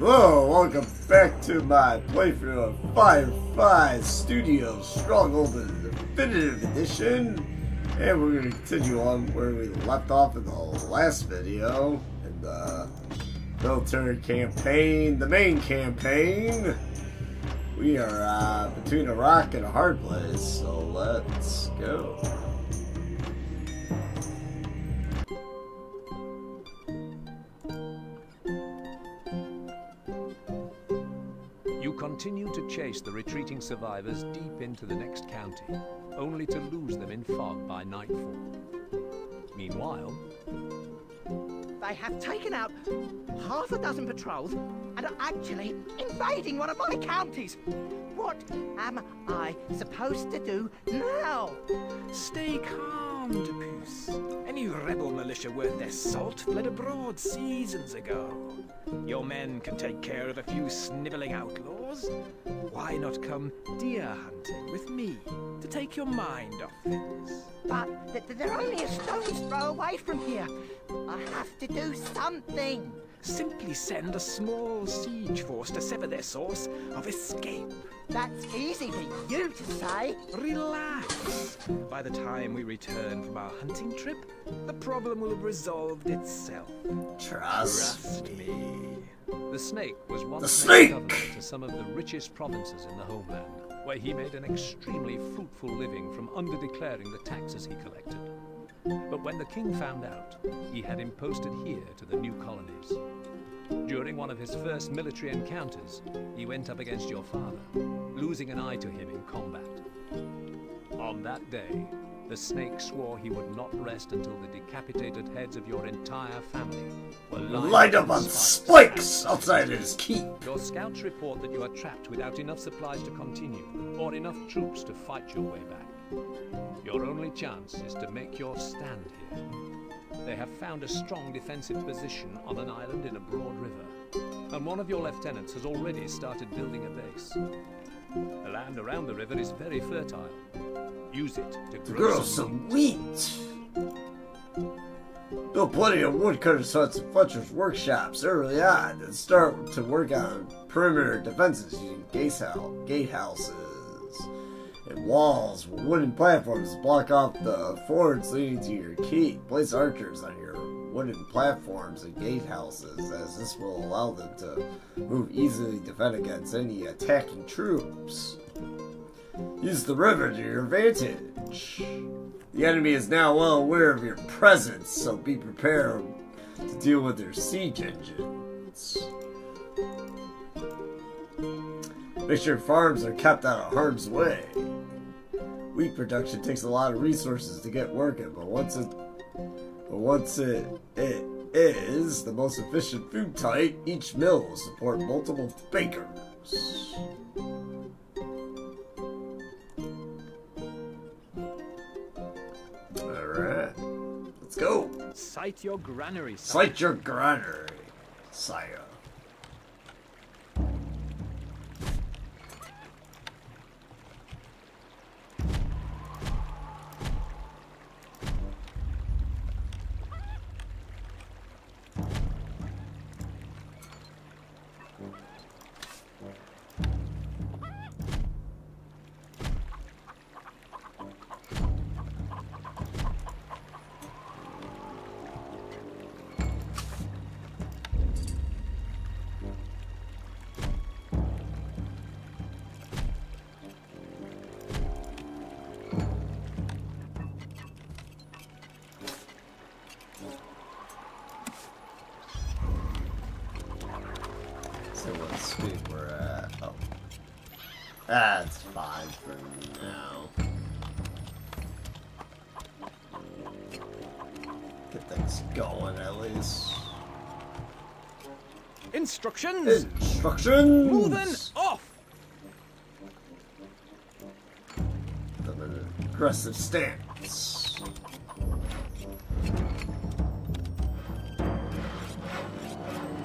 Hello, welcome back to my playthrough of Firefly Studios Stronghold the Definitive Edition. And we're going to continue on where we left off in the last video. In the military campaign, the main campaign. We are uh, between a rock and a hard place, so let's go. Continue to chase the retreating survivors deep into the next county, only to lose them in fog by nightfall. Meanwhile, They have taken out half a dozen patrols and are actually invading one of my counties. What am I supposed to do now? Stay calm, de Puce. Any rebel militia worth their salt fled abroad seasons ago. Your men can take care of a few sniveling outlaws. Why not come deer hunting with me to take your mind off things? But th- th- they're only a stone's throw away from here. I have to do something. Simply send a small siege force to sever their source of escape. That's easy for you to say. Relax. By the time we return from our hunting trip, the problem will have resolved itself. Trust Trust me. The snake was once The snake! governor to some of the richest provinces in the homeland, where he made an extremely fruitful living from underdeclaring the taxes he collected. But when the king found out, he had him posted here to the new colonies. During one of his first military encounters, he went up against your father, losing an eye to him in combat. On that day, the snake swore he would not rest until the decapitated heads of your entire family were lined, up on spikes outside his keep. Your scouts report that you are trapped without enough supplies to continue, or enough troops to fight your way back. Your only chance is to make your stand here. They have found a strong defensive position on an island in a broad river, and one of your lieutenants has already started building a base. The land around the river is very fertile. Use it to grow, Grow some wheat. Built plenty of woodcutters' huts and fletchers' workshops early on and start to work on perimeter defenses using gatehouse- gatehouses and walls with wooden platforms to block off the fords leading to your keep. Place archers on your wooden platforms and gatehouses as this will allow them to move easily to defend against any attacking troops. Use the river to your advantage. The enemy is now well aware of your presence, so be prepared to deal with their siege engines. Make sure farms are kept out of harm's way. Wheat production takes a lot of resources to get working, but once it but once it it is the most efficient food type, each mill will support multiple bakers. Alright. Let's go. Site your granary, son. Site your granary, sire. So see where we're at. Oh. That's fine for now. Get things going at least. Instructions! Instructions! Moving off! Aggressive stance.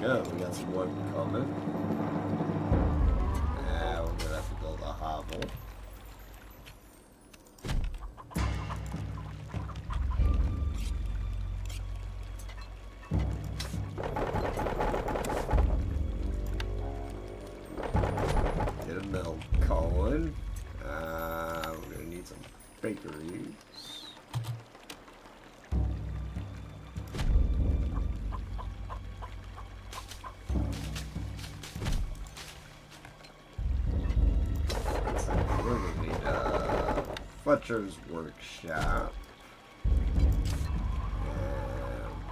There we go, we got some wood coming. Butcher's workshop.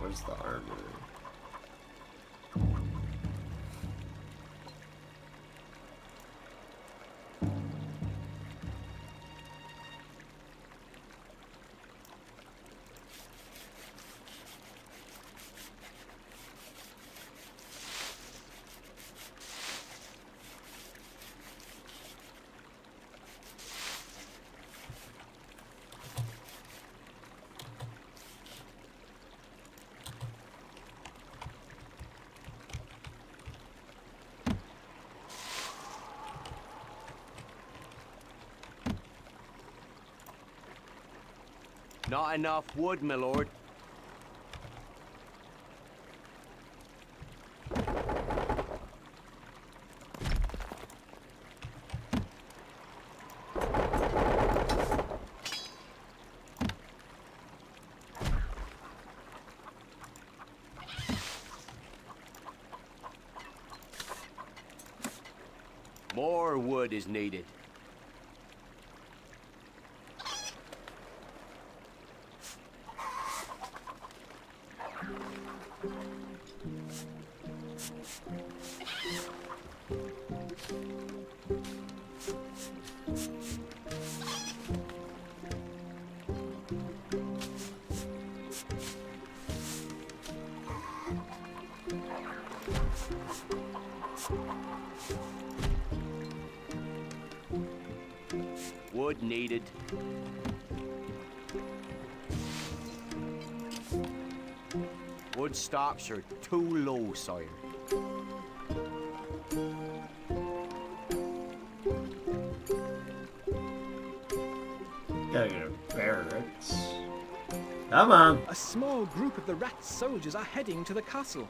Where's the armor? Not enough wood, my lord. More wood is needed. Wood needed. Wood stocks are too low, sire. Gotta go to barracks. Come on. A small group of the rat soldiers are heading to the castle.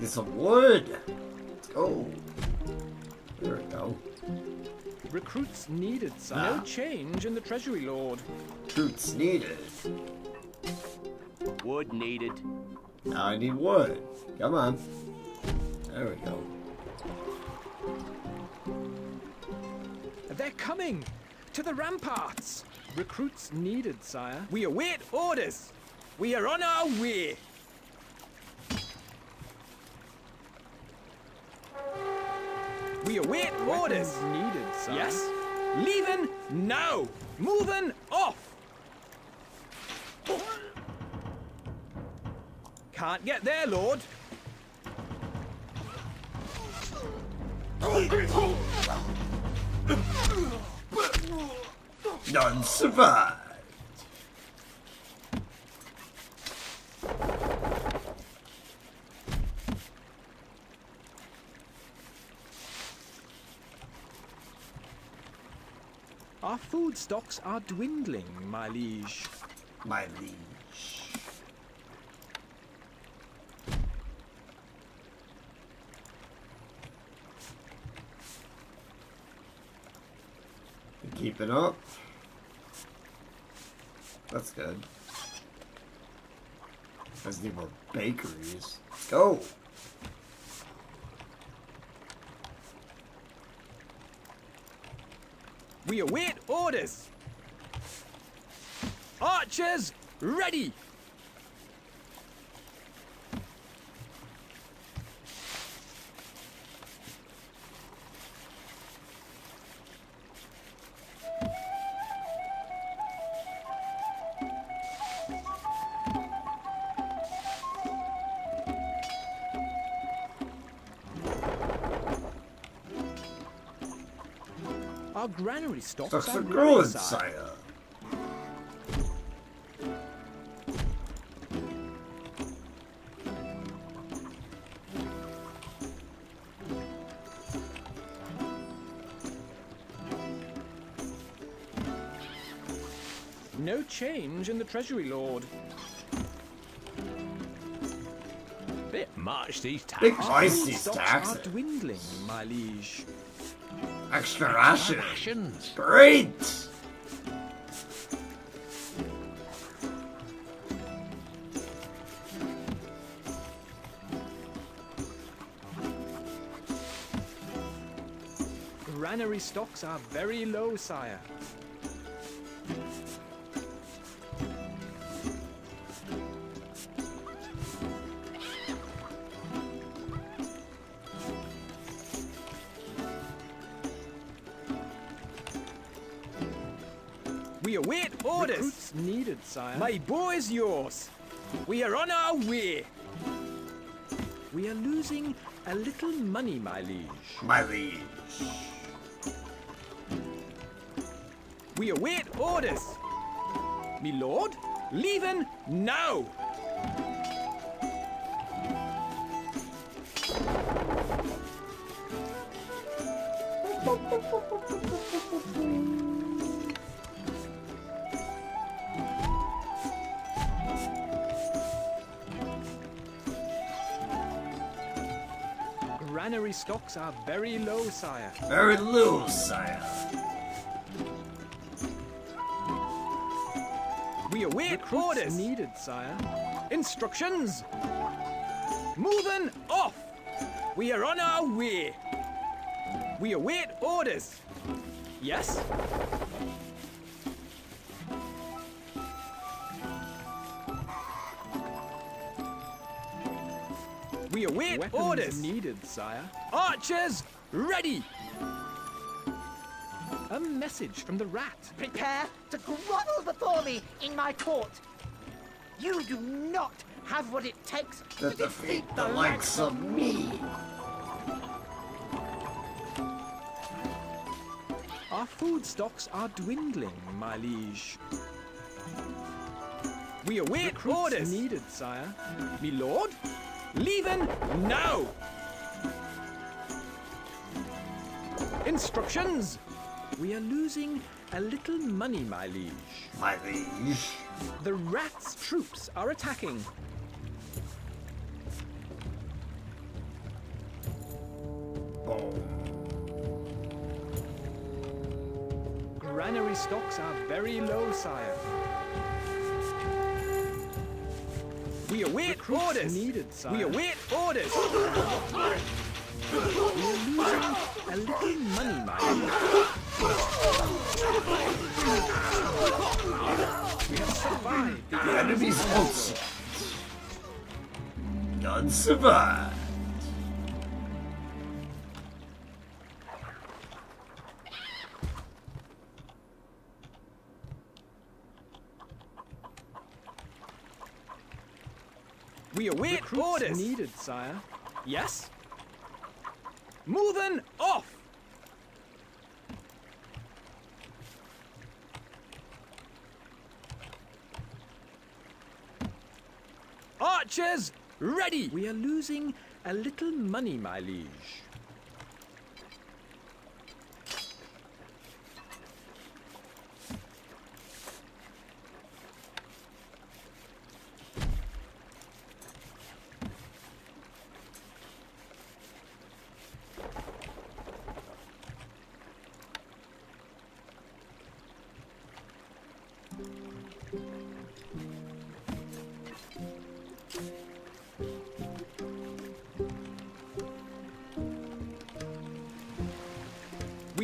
Get some wood. Let's go. There we go. Recruits needed, sire. Ah. No change in the treasury lord. Recruits needed. Wood needed. Now I need wood. Come on. There we go. They're coming! To the ramparts! Recruits needed, sire. We await orders! We are on our way! We await orders! needed, sire. Yes? Leaving now! Moving off! Can't get there, Lord. None survived. Our food stocks are dwindling, my liege. My liege. Keep it up? That's good. Let's need more bakeries. Go. We await orders. Archers, ready! Our granary stocks Stocks are growing, sire. No change in the treasury, lord. March these Big taxes. price these stocks are dwindling, my liege. Extra rations. Rations. Great! Granary stocks are very low, sire. Needed, sire. My boy's yours. We are on our way. We are losing a little money, my liege. My liege. We await orders. Me lord, leaving now. Granary stocks are very low, sire. Very low, sire. We await orders. needed, sire. Instructions. Moving off. We are on our way. We await orders. Yes? We await Weapons orders. needed, sire. Archers, ready. A message from the rat. Prepare to grovel before me in my court. You do not have what it takes To defeat the likes of me. Our food stocks are dwindling, my liege. We await Recruits orders. needed, sire. Me lord, leaving now. Instructions. We are losing a little money, my liege. My liege. The rat's troops are attacking. Granary stocks are very low, sire. We await Recruits orders. needed, sire. We await orders. We are losing a little money, my. We have survived. The enemy's onslaught. None survived. We await Recruits orders. needed, sire. Yes? Moving off! Archers, ready! We are losing a little money, my liege.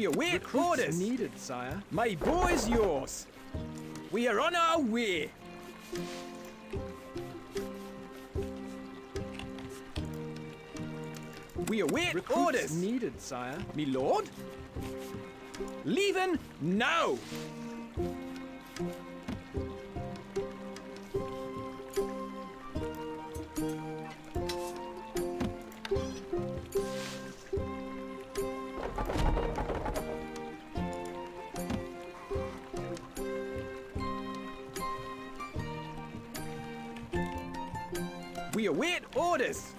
We await Recruits orders. needed, sire. My boy's yours. We are on our way. We await Recruits orders. needed, sire. Me lord? Leaving now. Orders.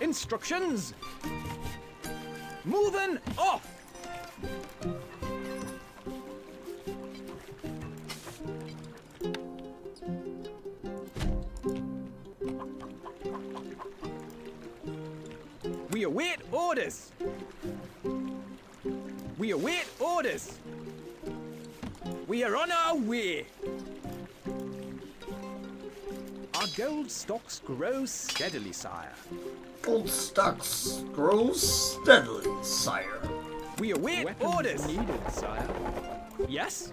Instructions. Moving off. We await orders. We await orders. We are on our way. Our gold stocks grow steadily, sire. Gold stocks grow steadily, sire. We await Weapons orders. needed, sire. Yes?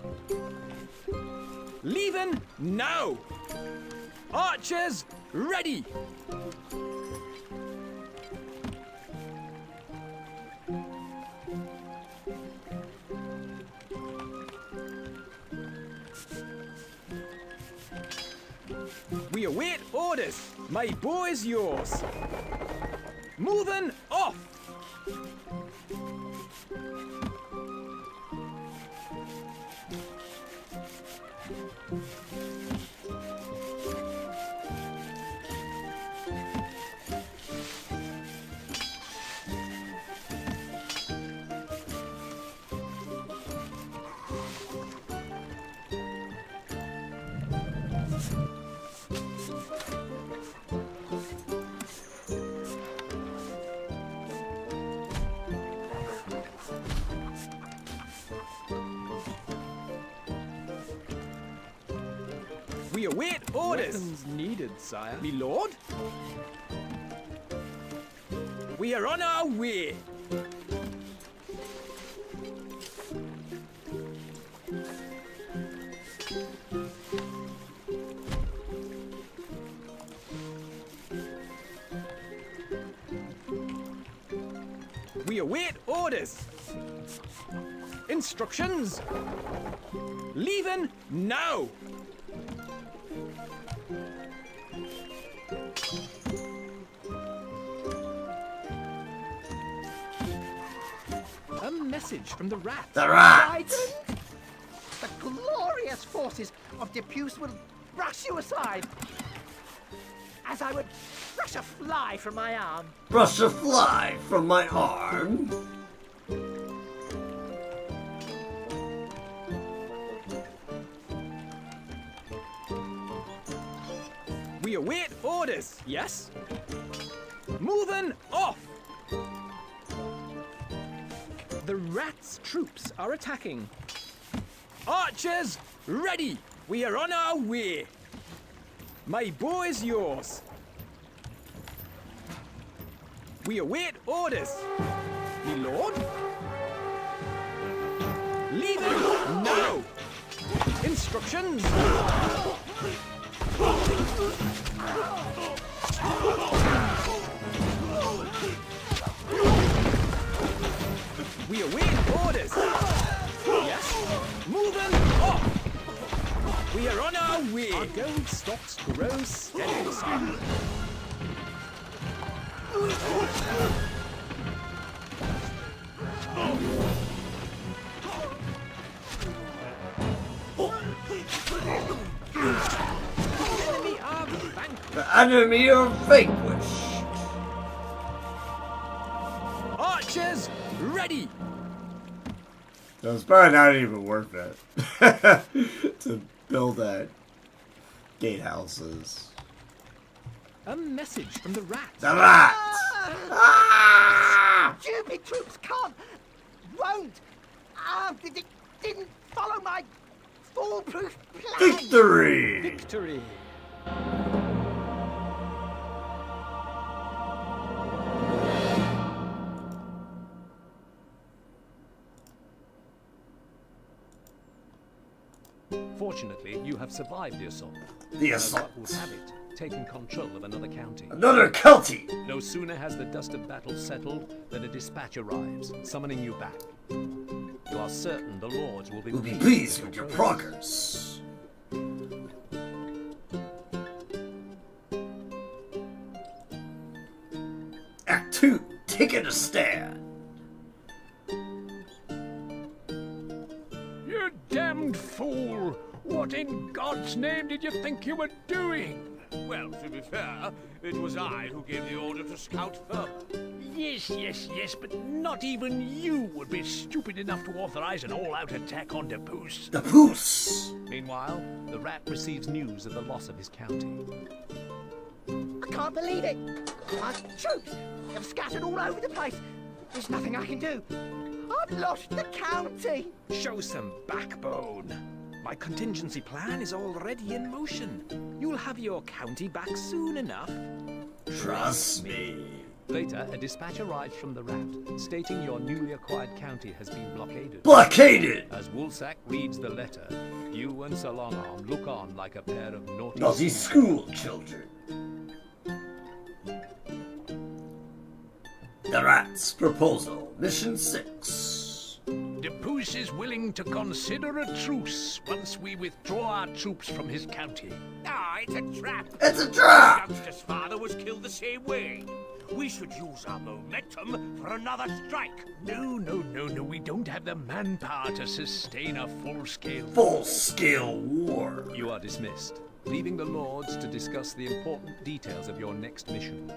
Leaving now! Archers ready! Await orders. My boy's yours. Moving off. We await orders. Weapons needed, sire. Me lord? We are on our way. We await orders. Instructions. Leaving now. Message from the rat. The rat! The glorious forces of de Puce will brush you aside. As I would brush a fly from my arm. Brush a fly from my arm. We await orders, yes? Moving off! Rat's troops are attacking. Archers, ready! We are on our way! My boy's yours! We await orders! Me lord? Leaving now! Instructions! Off! We are on our way! Our gold stocks grow steadily, sire. Enemy are. The enemy are vanquished. Archers, ready! So it's probably not even worth it to build that gatehouses. A message from the rat. The rat! Ah! Stupid troops can't, won't, d- d- didn't follow my foolproof plan. Victory! Victory. Fortunately, you have survived the assault. The assault. would have it, taken control of another county. Another county! No sooner has the dust of battle settled than a dispatch arrives, summoning you back. You are certain the lords will be Will be pleased with your progress. Act 2 Taking a stand. What in God's name did you think you were doing? Well, to be fair, it was I who gave the order to scout further. Yes, yes, yes, but not even you would be stupid enough to authorize an all-out attack on de Puce. The Poos! Meanwhile, the rat receives news of the loss of his county. I can't believe it. My troops have scattered all over the place. There's nothing I can do. I've lost the county. Show some backbone. My contingency plan is already in motion. You'll have your county back soon enough. Trust me. Later, a dispatch arrives from the Rat, stating your newly acquired county has been blockaded. Blockaded! As Woolsack reads the letter, you and Sir Longarm look on like a pair of naughty, Naughty school children. The Rat's Proposal, Mission 6. De is willing to consider a truce once we withdraw our troops from his county. Ah, it's a trap. It's a trap! Youngster's father was killed the same way. We should use our momentum for another strike. No, no, no, no, we don't have the manpower to sustain a full-scale... Full scale war. You are dismissed, leaving the Lords to discuss the important details of your next mission.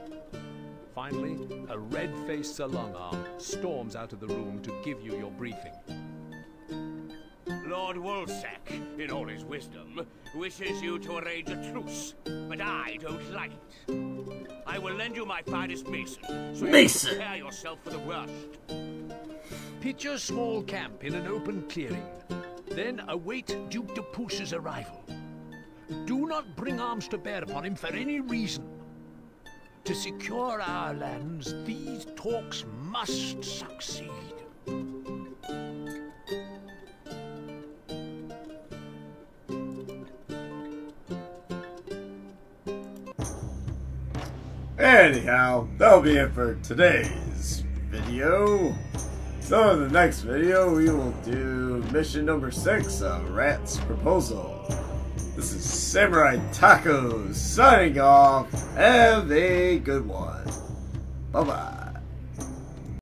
Finally, a red-faced Sir Longarm storms out of the room to give you your briefing. Lord Woolsack, in all his wisdom, wishes you to arrange a truce, but I don't like it. I will lend you my finest mason, so Mason. you prepare yourself for the worst. Pitch a small camp in an open clearing. Then await Duke de Puce's arrival. Do not bring arms to bear upon him for any reason. To secure our lands, these talks must succeed. Anyhow, that'll be it for today's video. So in the next video, we will do mission number six, a Rat's Proposal. This is Samurai Tacos signing off. Have a good one. Bye bye.